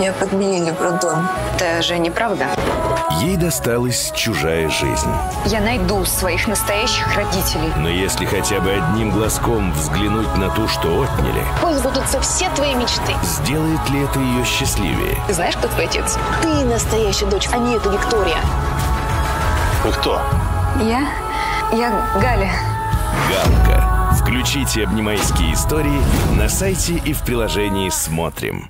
Меня подменили в роддом. Это же неправда. Ей досталась чужая жизнь. Я найду своих настоящих родителей. Но если хотя бы одним глазком взглянуть на ту, что отняли, Пусть сбудутся все твои мечты. сделает ли это ее счастливее? Ты знаешь, кто твой отец? Ты настоящая дочь, а не эта Виктория. Вы кто? Я? Я Галя. Галка. Включите обнимайские истории на сайте и в приложении «Смотрим».